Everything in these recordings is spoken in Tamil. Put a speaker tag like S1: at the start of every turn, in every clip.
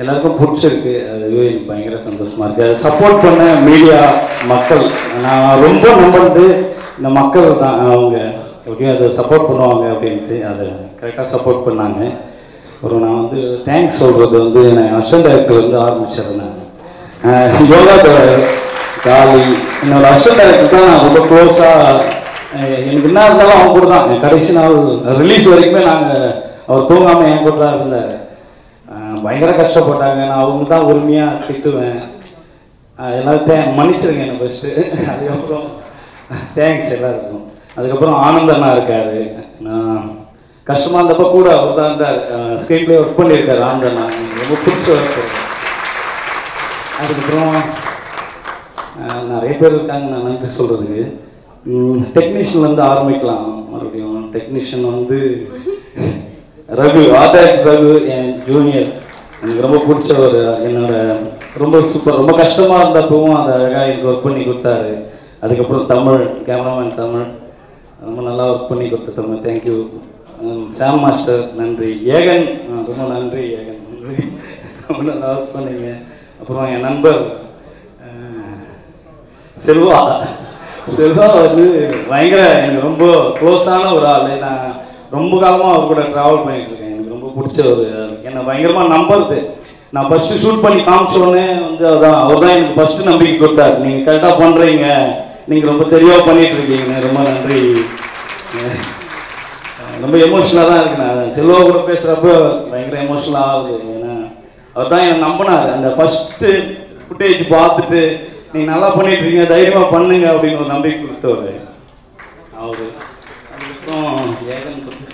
S1: எல்லாருக்கும் பிடிச்சிருக்கு. அதுவே பயங்கர சந்தோஷமா இருக்கு. அதை சப்போர்ட் பண்ண மீடியா மக்கள் நான் ரொம்ப நம்புறது இந்த மக்கள் தான் அவங்க. எப்படியும் அதை சப்போர்ட் பண்ணுவாங்க அப்படின்ட்டு அதை கரெக்டாக சப்போர்ட் பண்ணாங்க. அப்புறம் நான் வந்து தேங்க்ஸ் சொல்கிறது வந்து நான் அஸ்வன் டைரக்டர் வந்து ஆரம்பிச்சிடுறேன் நான். யோகா தோழர் காளி என்னோட அஸ்வன் டைரக்டர் தான் நான் ரொம்ப க்ளோஸாக எனக்கு என்ன இருந்தாலும் அவங்க கூட தான். என் கடைசி நாள் ரிலீஸ் வரைக்குமே நாங்கள் அவர் தூங்காமல் என் கூட தான் இருந்தார். பயங்கர கஷ்டப்பட்டாங்க. நான் அவங்க தான் உரிமையாக திட்டுவேன். எல்லாத்தையும் மன்னிச்சிருங்க என்ன ஃபஸ்ட்டு அதுக்கப்புறம் தேங்க்ஸ் எல்லாருக்கும். அதுக்கப்புறம் ஆனந்த் அண்ணா இருக்காரு. நான் கஷ்டமாக இருந்தப்போ கூட அவர் தான் இருந்தார். ஸ்க்ரீன்லேயே ஒர்க் பண்ணியிருக்காரு ஆனந்த் அண்ணா. எனக்கு ரொம்ப பிடிச்ச ஒர்க் அதுக்கப்புறம் நிறைய பேர் இருக்காங்க. நான் நன்றி சொல்கிறதுக்கு டெக்னீஷியன் வந்து ஆரம்பிக்கலாம். மறுபடியும் டெக்னீஷியன் வந்து ரகு ஆதார் ரகு என் ஜூனியர் எனக்கு ரொம்ப பிடிச்ச ஒரு என்னோட ரொம்ப சூப்பர் ரொம்ப கஷ்டமாக இருந்தப்பவும் அந்த அழகாக எனக்கு ஒர்க் பண்ணி கொடுத்தாரு. அதுக்கப்புறம் தமிழ் கேமராமேன் தமிழ். ரொம்ப நல்லா ஒர்க் பண்ணி கொடுத்த தமிழ். தேங்க்யூ சாம் மாஸ்டர் நன்றி. ஏகன் ரொம்ப நன்றி ஏகன். நன்றி. ரொம்ப நல்லா ஒர்க் பண்ணீங்க. அப்புறம் என் நண்பர் செல்வா. செல்வா வந்து பயங்கர எனக்கு ரொம்ப க்ளோஸான ஒரு ஆள். நான் ரொம்ப காலமாக அவர் கூட ட்ராவல் பண்ணிட்டு இருக்கேன். எனக்கு ரொம்ப பிடிச்ச ஒரு ஆள். என்னை பயங்கரமாக நம்புறது. நான் ஃபஸ்ட்டு ஷூட் பண்ணி காமிச்சோடனே வந்து அதான் அவர் தான் எனக்கு ஃபஸ்ட்டு நம்பிக்கை கொடுத்தாரு. நீங்கள் கரெக்டாக பண்ணுறீங்க நீங்கள் ரொம்ப தெளிவாக பண்ணிட்டு இருக்கீங்க. ரொம்ப நன்றி. ரொம்ப எமோஷனலாக தான் இருக்கு. நான் செல்வா கூட பேசுகிறப்ப பயங்கர எமோஷனலாக ஆகுது. ஏன்னா அவர் தான் என்னை நம்பினார். அந்த ஃபஸ்ட்டு ஃபுட்டேஜ் பார்த்துட்டு நீங்கள் நல்லா பண்ணிட்டு இருக்கீங்க. தைரியமாக பண்ணுங்க அப்படின்னு ஒரு நம்பிக்கை கொடுத்தவர். அவர். அதுக்கப்புறம் ஏகன் பற்றி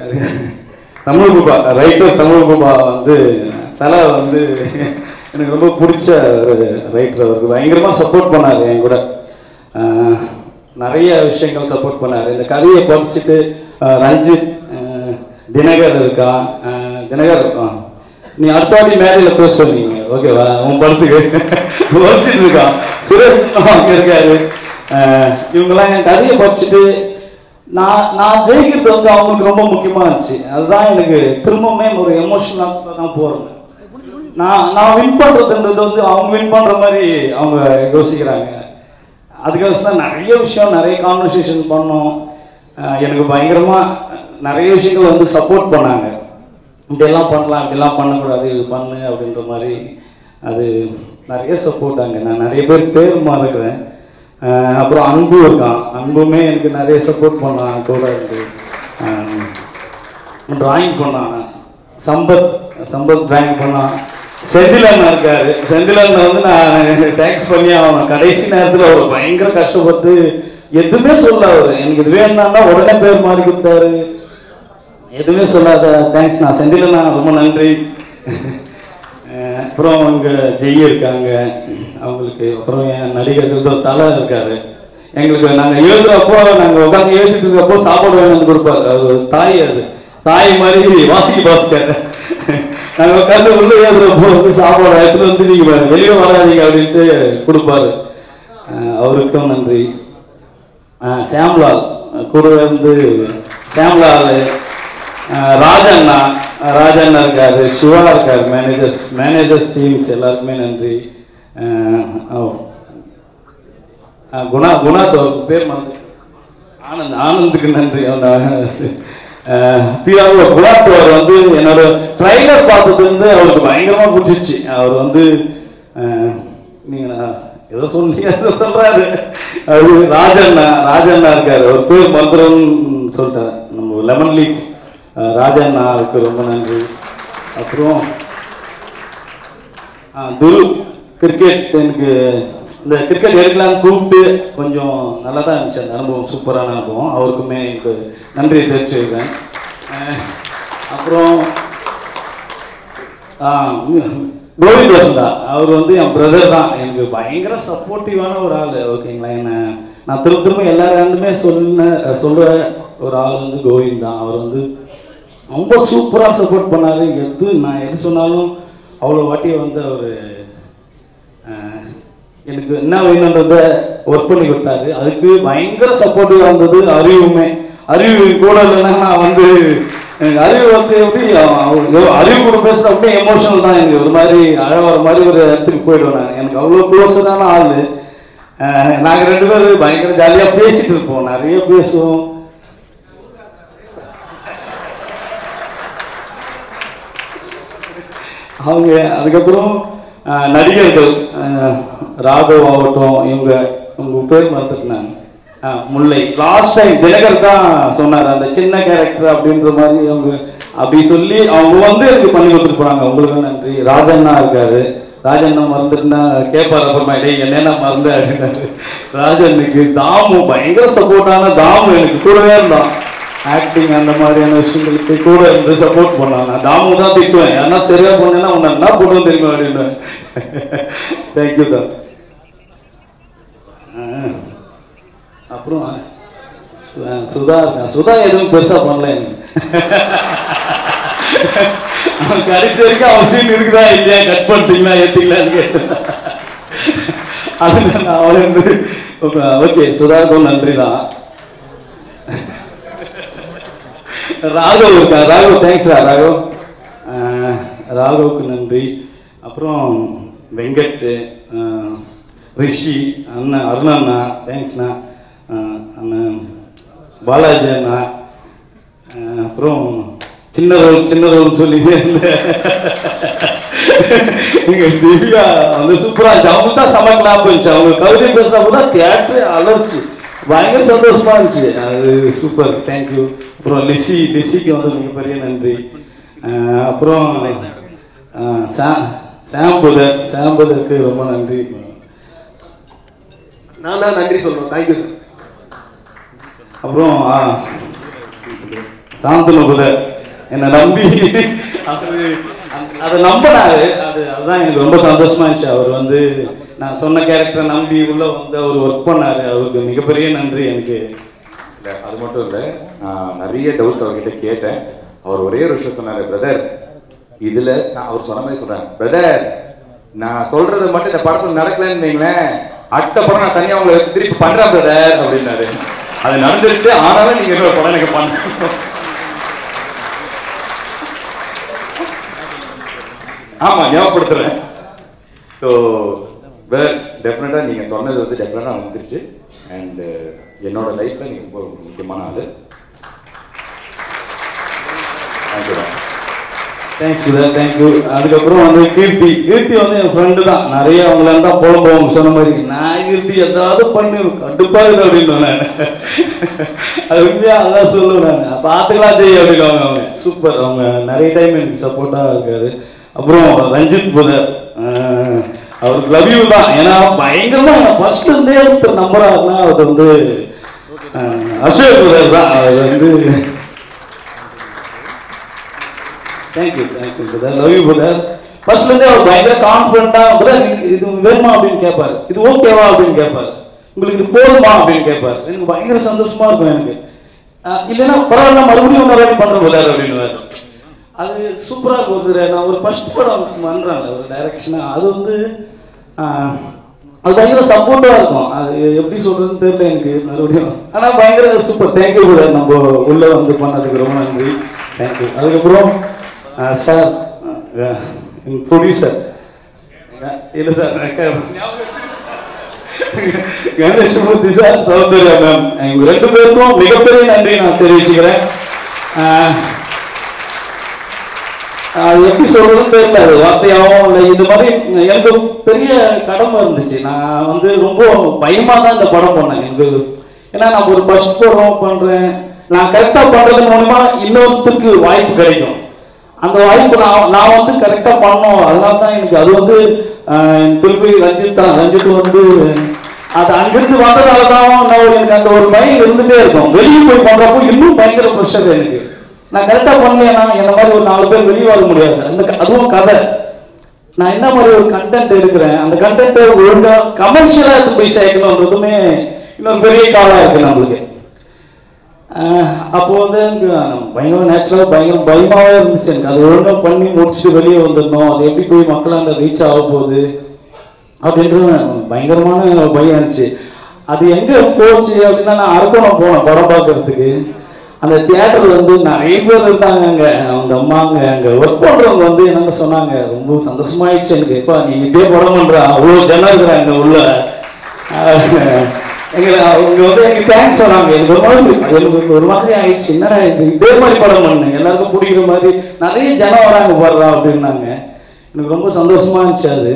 S1: தமிழ் குபா ரைட்டர் தமிழ் குபா வந்து தலை வந்து எனக்கு ரொம்ப பிடிச்ச ஒரு ரைட்டர் அவருக்கு பயங்கரமாக சப்போர்ட் பண்ணார் என் கூட. நிறைய விஷயங்கள் சப்போர்ட் பண்ணார். இந்த கதையை படிச்சுட்டு ரஞ்சித் தினகர் இருக்கான் தினகர் இருக்கான் நீ அடுத்தாடி வாட்டி மேடையில் சொன்னீங்க. ஓகேவா உன் படத்துக்கு. ஒருத்திட்டு இருக்கான். சுரேஷ் அங்கே இருக்காரு. இவங்கெல்லாம் என் கதையை படிச்சுட்டு நான் நான் ஜெயிக்கிறது வந்து அவங்களுக்கு ரொம்ப முக்கியமாக இருந்துச்சு. அதுதான் எனக்கு திரும்பவுமே ஒரு எமோஷனலாக தான் போகிறேன் நான் நான் வின் பண்ணுறதுன்றது வந்து அவங்க வின் பண்ணுற மாதிரி அவங்க யோசிக்கிறாங்க. அதுக்காக தான் நிறைய விஷயம் நிறைய கான்வர்சேஷன் பண்ணோம். எனக்கு பயங்கரமாக நிறைய விஷயங்கள் வந்து சப்போர்ட் பண்ணாங்க. இப்படியெல்லாம் பண்ணலாம் இப்படிலாம் பண்ணக்கூடாது இது பண்ணு அப்படின்ற மாதிரி. அது நிறைய சப்போர்ட் அங்கே நான் நிறைய பேர் பேர் மாறுக்கிறேன் அப்புறம் அன்பு இருக்கான் அன்புமே எனக்கு நிறைய சப்போர்ட் பண்ணான் கூட இருந்து. டிராயிங் பண்ணான் சம்பத் சம்பத் டிராயிங் பண்ணான் செந்திலன் இருக்காரு. செந்திலன் வந்து நான் தேங்க்ஸ் பண்ணி அவன் கடைசி நேரத்தில் அவர் பயங்கர கஷ்டப்பட்டு எதுவுமே சொல்ல அவர் எனக்கு இது வேணும்னா உடனே பேர் மாறி கொடுத்தாரு. எதுவுமே சொல்லாத தேங்க்ஸ் நான் செந்திலன் ரொம்ப நன்றி. அப்புறம் இங்கே ஜெய் இருக்காங்க. அவங்களுக்கு அப்புறம் என் நடிகர்கள் தலை இருக்காரு. எங்களுக்கு நாங்கள் எழுதுறப்போ நாங்கள் உட்காந்து எழுதிட்டு இருக்கப்போ சாப்பாடு வேணும்னு கொடுப்பாரு. அது தாய் அது. தாய் மாதிரி வாசி பாஸ்கர் நாங்கள் உட்காந்து உள்ளே எழுதுறப்போ வந்து சாப்பாடு எடுத்துட்டு வந்து நீங்கள் வெளியே வராதீங்க அப்படின்ட்டு கொடுப்பாரு. அவருக்கும் நன்றி. ஆ சியாம்லால் கூட வந்து சாம்லால் ராஜண்ணா ராஜண்ணா இருக்காரு சிவா இருக்கார் மேனேஜர்ஸ் மேனேஜர்ஸ் டீம்ஸ் எல்லாருக்குமே நன்றி. ஓ. குணா குணா பேர் ஆனந்த் ஆனந்துக்கு நன்றி பிஆர்ஓ குணா அவர் வந்து என்னோட ட்ரைலர் பார்த்தது வந்து அவருக்கு பயங்கரமாக பிடிச்சிச்சு அவர் வந்து நீங்கள் நான் ஏதோ சொன்னீங்க சொல்கிறாரு அது ராஜண்ணா ராஜண்ணா இருக்காரு. அவர் பேர் மந்திரம் சொல்லிட்டார். நம்ம லெமன் லீஃப் ராஜண்ணாவுக்கு ரொம்ப நன்றி. அப்புறம் துரு கிரிக்கெட் எனக்கு இந்த கிரிக்கெட் எடுக்கலாம்னு கூப்பிட்டு கொஞ்சம் நல்லா தான் இருந்துச்சு. அந்த அனுபவம் சூப்பரான அனுபவம். அவருக்குமே எனக்கு நன்றியை தெரிவிச்சுக்கிறேன் அப்புறம் ஆ, வசந்தா. அவர் வந்து என் பிரதர் தான். எனக்கு பயங்கர சப்போர்ட்டிவான ஒரு ஆள். ஓகேங்களா என்ன நான் திரும்ப திரும்ப எல்லா ரெண்டுமே சொன்ன சொல்ற ஒரு ஆள் வந்து கோவிந்த் தான். அவர் வந்து ரொம்ப சூப்பராக சப்போர்ட் பண்ணார். எது நான் எது சொன்னாலும் அவ்வளோ வாட்டி வந்து அவர் எனக்கு என்ன வேணுன்றத ஒர்க் பண்ணி கொடுத்தாரு அதுக்கு பயங்கர சப்போர்ட்டிவாக இருந்தது அறிவுமே. அறிவு கூட இல்லைன்னா நான் வந்து எனக்கு அறிவு வந்து எப்படி அவன் ஏதோ அறிவு கூட பேச அப்படியே எமோஷனல் தான். எனக்கு ஒரு மாதிரி அழவர மாதிரி ஒரு இடத்துக்கு போயிடுவேன் நான். எனக்கு அவ்வளோ க்ளோஸான ஆள். நாங்கள் ரெண்டு பேரும் பயங்கர ஜாலியாக பேசிட்டு இருப்போம். நிறைய பேசுவோம். அவங்க அதுக்கப்புறம் நடிகர்கள் ராகவ் ஆகட்டும் இவங்க உங்க பேர் மறந்துட்டேன் முல்லை. லாஸ்ட் டைம் தினகர் தான் சொன்னார் அந்த சின்ன கேரக்டர் அப்படின்ற மாதிரி அவங்க அப்படி சொல்லி அவங்க வந்து எனக்கு பண்ணி கொடுத்துருப்பாங்க உங்களுக்கு நன்றி. ராஜண்ணா இருக்காரு. ராஜண்ணா மறந்துட்டுனா கேட்பார் அப்புறமா டேய் என்னென்ன மறந்து? அப்படின்னாரு. ராஜனுக்கு தாமு பயங்கர சப்போர்ட்டான தாமு எனக்கு கூடவே இருந்தான். ஆக்டிங் அந்த மாதிரியான விஷயங்களுக்கு கூட இருந்து சப்போர்ட் பண்ணாங்க நான் தாமு தான் திட்டுவேன். ஏன்னா சரியா போனேன்னா உன்னை என்ன பண்ணுவோம் தெரியுமா அப்படின்னு. தேங்க்யூ தான் அப்புறம் சுதா சுதா எதுவும் பெருசா பண்ணல அவன் கடைசி வரைக்கும் அவன் சீன் இருக்குதா இல்லையா? கட் பண்ணிட்டீங்களா? ஏத்தீங்களான்னு கேட்டேன். அது நான் ஓகே சுதாக்கும் நன்றி தான் ராகவ் இருக்கா? ராகவ் தேங்க்ஸ்ரா ராகவ். ராகவுக்கு நன்றி. அப்புறம் வெங்கட் ரிஷி அண்ணன் அருணண்ணா தேங்க்ஸ்ண்ணா அண்ணன் பாலாஜி அண்ணா. அப்புறம் சின்ன ரோல் சின்ன ரோல் சொல்லிட்டே இருந்தேன் திவ்யா வந்து சூப்பராக இருந்துச்சு அவங்க தான் சமைக்கலாம் போயிடுச்சு அவங்க கவிதை பேசுறா கூட அலர்ச்சி. பயங்கர சந்தோஷமா இருந்துச்சு. அது சூப்பர் தேங்க்யூ அப்புறம் லிசி லிசிக்கு வந்து மிகப்பெரிய நன்றி. அஹ் அப்புறம் அஹ் சா- சாம் புதர் சாம் புதருக்கு ரொம்ப நன்றி.
S2: நான் தான் நன்றி சொல்லணும். தேங்க்யூ சார்
S1: அப்புறம் ஆ, சாந்தனு புதர் என்னை நம்பி அது அதை நம்பினாரு. அது அதுதான் எனக்கு ரொம்ப சந்தோஷமா இருந்துச்சு. அவர் வந்து நான் சொன்ன கேரக்டரை நம்பி உள்ள வந்து அவர் ஒர்க் பண்ணாரு. அவருக்கு மிகப்பெரிய நன்றி எனக்கு.
S3: இல்லை அது மட்டும் இல்லை நான் நிறைய டவுட்ஸ் அவர்கிட்ட கேட்டேன். அவர் ஒரே ஒரு விஷயம் சொன்னார் பிரதர் இதில் நான் அவர் சொன்ன மாதிரி சொல்கிறேன் பிரதர் நான் சொல்றது மட்டும் இந்த படத்தில் நடக்கலன்னு வைங்களேன். அடுத்த படம் நான் தனியாக உங்களை வச்சு திருப்பி பண்ணுறேன் பிரதர் அப்படின்னாரு. அது நடந்துருச்சு. ஆனாலும் நீங்கள் இன்னொரு படம் எனக்கு பண்ண. ஆமாம் ஞாபகப்படுத்துறேன். ஸோ வேர் டெஃபினட்டாக நீங்கள் சொன்னது வந்து டெஃபினட்டாக வந்துருச்சு. அண்டு uh, என்னோட லைஃப்பில் நீங்கள் ரொம்ப முக்கியமான ஆள். தேங்க்யூ
S1: தேங்க்ஸ் சுதர் தேங்க்யூ அதுக்கப்புறம் வந்து கீர்த்தி. கீர்த்தி வந்து என் ஃப்ரெண்டு தான். நிறைய அவங்கள போல புலம்புவோம் சொன்ன மாதிரி நான் கீர்த்தி ஏதாவது பண்ணி. கடுப்பா இருக்கு அப்படின்னு நான் அது உண்மையாக அதான் சொல்லுவேன் பார்த்துக்கலாம் ஜெய் அப்படின்னு அவங்க. சூப்பர் அவங்க நிறைய டைம் எனக்கு சப்போர்ட்டாக இருக்காரு. அப்புறம் ரஞ்சித் புதர் அவருக்கு லவ் தான். ஏன்னா பயங்கரமா ஃபர்ஸ்ட் இருந்தே ஒருத்தர் நம்புறாருன்னா அது வந்து அசோக் புதர் தான். அது வந்து thank you thank you brother love you brother ஃபர்ஸ்ட்லேருந்தே அவர் பயங்கர கான்ஃபிடண்ட்டாக பிரதர் இது வேணுமா? அப்படின்னு கேட்பாரு. இது ஓகேவா அப்படின்னு கேட்பாரு. உங்களுக்கு இது போதுமா? அப்படின்னு கேட்பாரு. எனக்கு பயங்கர சந்தோஷமா இருக்கும் எனக்கு. இல்லைன்னா பரவாயில்ல மறுபடியும் இன்னொரு வாட்டி பண்ணுற பிரதர் அப்படின்னு அது சூப்பராக இருக்கும் பிரதர் நான் ஒரு ஃபர்ஸ்ட் படம் பண்ணுறேன் ஒரு டைரக்ஷனாக அது வந்து அது பயங்கர சப்போர்ட்டாக இருக்கும். அது எப்படி சொல்றதுன்னு தெரியல எனக்கு மறுபடியும். ஆனால் பயங்கர சூப்பர் தேங்க்யூ சார் நம்ம உள்ளே வந்து பண்ணதுக்கு ரொம்ப நன்றி. தேங்க்யூ அதுக்கப்புறம் சார் ப்ரொடியூசர் இல்லை sir Ganeshmurthy sir Soundarya ma'am இவங்க ரெண்டு பேருக்கும் மிகப்பெரிய நன்றி நான் தெரிவிச்சுக்கிறேன். அது எப்படி சொல்றதுன்னு தெரியல. அது வார்த்தையாகவும் இல்லை. இது மாதிரி எனக்கு பெரிய கடமை இருந்துச்சு. நான் வந்து ரொம்ப பயமா தான் இந்த படம் பண்ணேன். எனக்கு ஏன்னா நான் ஒரு ஃபர்ஸ்ட் போடுறோம் பண்றேன். நான் கரெக்டா பண்றது மூலமா இன்னொருத்தருக்கு வாய்ப்பு கிடைக்கும். அந்த வாய்ப்பு நான் நான் வந்து கரெக்டா பண்ணோம். அதனால தான் எனக்கு அது வந்து ஆஹ், திருப்பி ரஞ்சித் தான். ரஞ்சித் வந்து அது அங்கிருந்து வந்ததால தான் நான் ஒரு- எனக்கு அந்த ஒரு பயம் இருந்துட்டே இருக்கும். வெளியே போய் பண்றப்போ இன்னும் பயங்கர ப்ரெஷர் எனக்கு. நான் கரெக்டா பண்ணலைன்னா என்ன மாதிரி ஒரு நாலு பேர் வெளியே வாழ முடியாது. அந்த க- அதுவும் கதை. நான் என்ன மாதிரி ஒரு கண்டென்ட் எடுக்கிறேன் அந்த கண்டென்ட்டை ஒழுங்கா கமர்ஷியலா எடுத்து போய் சேர்க்கணுன்றதுமே இன்னொரு பெரிய காலம் இருக்கு நம்மளுக்கு. அப்போ வந்து பயங்கர நேச்சுரலாக பயங்கர பயமாவே இருந்துச்சு எனக்கு. அது ஒழுங்கா பண்ணி முடிச்சுட்டு வெளியே வந்துடணும். அது எப்படி போய் மக்கள் அந்த ரீச் ஆக போகுது அப்படின்றது பயங்கரமான பயம் இருந்துச்சு. அது எங்க போச்சு அப்படின்னா நான் அரக்கோணம் போனேன் படம் பார்க்கறதுக்கு. அந்த தியேட்டர் வந்து நிறைய பேர் இருந்தாங்க அங்கே அவங்க அம்மாங்க அங்கே ஒர்க் பண்ணுறவங்க வந்து என்னங்க சொன்னாங்க ரொம்ப சந்தோஷமாயிடுச்சு எனக்கு. இப்போ நீங்கள் இப்படியே படம் பண்ணுறா அவ்வளோ ஜனம் இருக்கிறாங்க உள்ள. எங்களை அவங்க வந்து எனக்கு தேங்க்ஸ் சொன்னாங்க எனக்கு ஒரு மாதிரி எனக்கு ஒரு மாதிரி ஆயிடுச்சு. என்ன இது? இதே மாதிரி படம் பண்ணு. எல்லாருக்கும் பிடிக்கிற மாதிரி நிறைய ஜனம் வராங்க போடுறா அப்படின்னாங்க. எனக்கு ரொம்ப சந்தோஷமா இருந்துச்சு அது.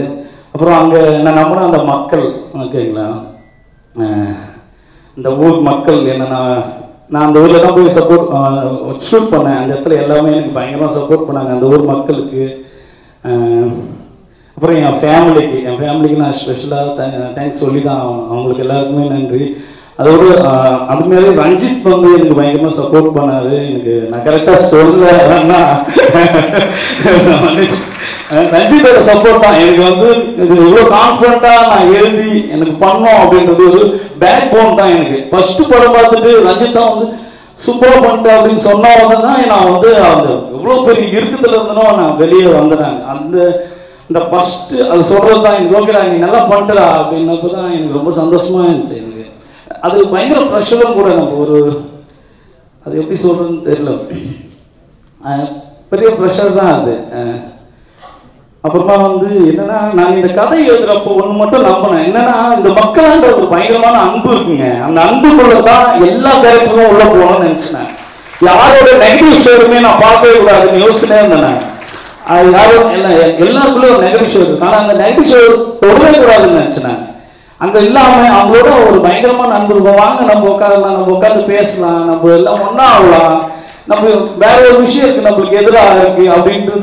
S1: அப்புறம் அங்கே நான் நம்பின அந்த மக்கள் ஓகேங்களா இந்த ஊர் மக்கள் என்னென்னா நான் அந்த ஊரில் தான் போய் சப்போர்ட் ஷூட் பண்ணேன். அந்த இடத்துல எல்லாமே எனக்கு பயங்கரமாக சப்போர்ட் பண்ணாங்க. அந்த ஊர் மக்களுக்கு அப்புறம் என் ஃபேமிலிக்கு என் ஃபேமிலிக்கு நான் ஸ்பெஷலாக தேங்க்ஸ் சொல்லி தான் அவங்களுக்கு எல்லாருக்குமே நன்றி. அதோடு அது மாதிரி ரஞ்சித் வந்து எனக்கு பயங்கரமாக சப்போர்ட் பண்ணார். எனக்கு நான் கரெக்டாக நன்றி ரஞ்சித்தோட சப்போர்ட் தான். எனக்கு வந்து இது இவ்வளோ கான்ஃபிடண்ட்டாக நான் எழுதி எனக்கு பண்ணோம் அப்படின்றது ஒரு பேக் போன் தான் எனக்கு. ஃபர்ஸ்ட் படம் பார்த்துட்டு ரஞ்சித் தான் வந்து சூப்பராக பண்ணிட்டேன் அப்படின்னு சொன்ன உடனே தான் நான் வந்து அந்த எவ்வளோ பெரிய இறுக்கத்துல இருந்தனோ நான் வெளியே வந்தேன் அந்த இந்த ஃபர்ஸ்ட் அது சொல்றது தான் எனக்கு ஓகேடா நீ நல்லா பண்ணிட்டா அப்படின்னப்போ தான் எனக்கு ரொம்ப சந்தோஷமா இருந்துச்சு எனக்கு. அது பயங்கர ப்ரெஷரும் கூட நம்ம ஒரு அது எப்படி சொல்றதுன்னு தெரியல. பெரிய ப்ரெஷர் தான் அது. அப்புறமா வந்து என்னன்னா நான் இந்த கதை எழுதுறப்போ ஒண்ணு மட்டும் நம்பினேன். என்னன்னா இந்த மக்களான்ற ஒரு பயங்கரமான அன்பு இருக்குங்க. அந்த அன்புக்குள்ளதான் எல்லா கேரக்டரும் உள்ள போகணும்னு நினைச்சேன் யாரோட நெகட்டிவ் ஷேருமே நான் பார்க்கவே கூடாதுன்னு யோசனையே இருந்தேன் அது யாரும் எல்லாம் எல்லாருக்குள்ளே ஒரு நெகட்டிவ் ஷேர் இருக்கு. ஆனால் அந்த நெகட்டிவ் ஷேர் தொடவே கூடாதுன்னு நினைச்சேன் அங்க இல்லாம அவங்களோட ஒரு பயங்கரமான அன்பு இருக்கும். வாங்க நம்ம உட்காரலாம் நம்ம உட்காந்து பேசலாம் நம்ம எல்லாம் ஒன்றா ஆகலாம். நம்ம வேற ஒரு விஷயம் இருக்கு நம்மளுக்கு எதிராக இருக்கு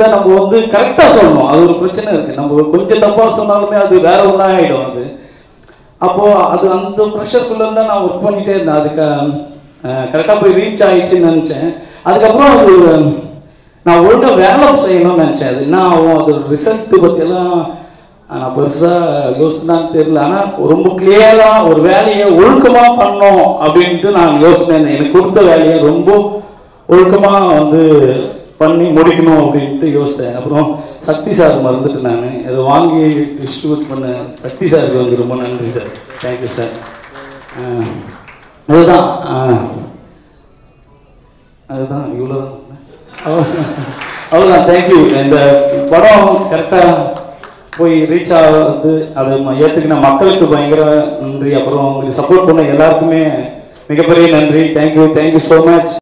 S1: இதை நம்ம வந்து கரெக்டாக சொல்லணும். அது ஒரு பிரச்சனை இருக்கு. நம்ம கொஞ்சம் தப்பாக சொன்னாலுமே அது வேற ஒன்றா ஆகிடும் அது. அப்போது அது அந்த ப்ரெஷருக்குள்ளே தான் நான் ஒர்க் பண்ணிகிட்டே இருந்தேன். அதுக்கு கரெக்டாக போய் ரீச் ஆயிடுச்சுன்னு நினச்சேன். அதுக்கப்புறம் அது நான் ஒழுங்காக வேலை செய்யணும்னு நினச்சேன். அது என்ன ஆகும்? அது ரிசல்ட்டு பற்றியெல்லாம் நான் பெருசாக யோசிச்சான்னு தெரியல. ஆனால் ரொம்ப கிளியராக ஒரு வேலையை ஒழுக்கமாக பண்ணோம் அப்படின்ட்டு நான் யோசினேன் எனக்கு கொடுத்த வேலையை ரொம்ப ஒழுக்கமாக வந்து பண்ணி முடிக்கணும் அப்படின்ட்டு யோசித்தேன். அப்புறம் சக்தி சார் மறந்துட்டு நான். அதை வாங்கி டிஸ்ட்ரிபியூட் பண்ண சக்தி சாருக்கு வந்து ரொம்ப நன்றி சார். தேங்க்யூ சார் அதுதான். அதுதான். இவ்வளோ அவ்வளோதான் தேங்க்யூ இந்த படம் கரெக்டாக போய் ரீச் ஆகுது. அதை ம- மக்களுக்கு பயங்கர நன்றி. அப்புறம் உங்களுக்கு சப்போர்ட் பண்ண எல்லாருக்குமே மிகப்பெரிய நன்றி. Thank you thank you so much